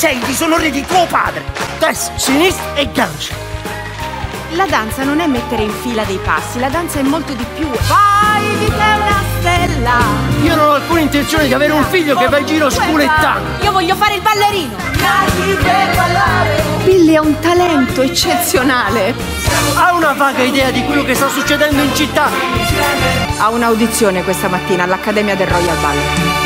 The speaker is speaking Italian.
sei il disonore di tuo padre. Destra, sinistra e gancio. La danza non è mettere in fila dei passi, la danza è molto di più. Vai di te una stella. Io non ho alcuna intenzione di avere un figlio che va in giro sculettando! Io voglio fare il ballerino. Billy ha un talento eccezionale. Ha una vaga idea di quello che sta succedendo in città. Ha un'audizione questa mattina all'Accademia del Royal Ballet.